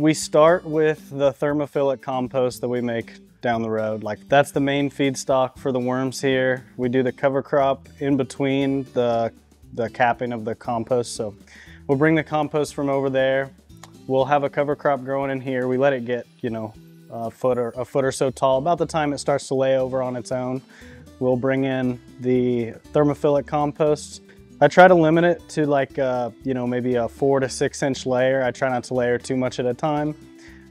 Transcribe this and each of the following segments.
We start with the thermophilic compost that we make down the road. Like that's the main feedstock for the worms here. We do the cover crop in between the, the capping of the compost. So we'll bring the compost from over there. We'll have a cover crop growing in here. We let it get, you know, a foot or a foot or so tall. About the time it starts to lay over on its own, we'll bring in the thermophilic compost. I try to limit it to like, uh, you know, maybe a four to six inch layer. I try not to layer too much at a time.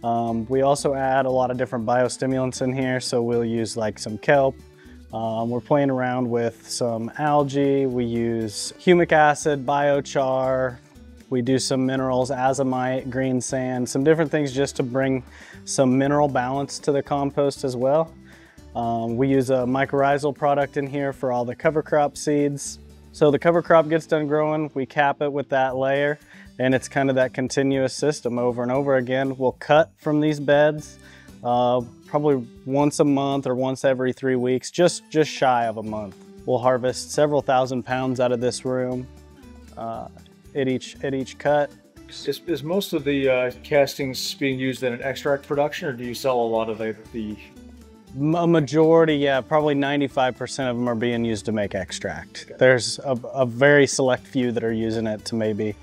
Um, we also add a lot of different biostimulants in here. So we'll use like some kelp. Um, we're playing around with some algae. We use humic acid, biochar. We do some minerals, azomite, green sand, some different things just to bring some mineral balance to the compost as well. Um, we use a mycorrhizal product in here for all the cover crop seeds. So the cover crop gets done growing, we cap it with that layer, and it's kind of that continuous system over and over again. We'll cut from these beds uh, probably once a month or once every three weeks, just, just shy of a month. We'll harvest several thousand pounds out of this room uh, at, each, at each cut. Is, is most of the uh, castings being used in an extract production, or do you sell a lot of the, the a majority, yeah, probably 95% of them are being used to make extract. Okay. There's a, a, very select few that are using it to maybe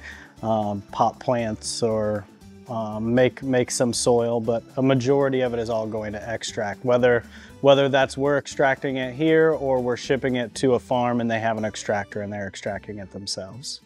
um, pot plants or um, make make some soil, but a majority of it is all going to extract. Whether whether that's we're extracting it here or we're shipping it to a farm and they have an extractor and they're extracting it themselves.